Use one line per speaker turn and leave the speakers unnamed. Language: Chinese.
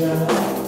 家。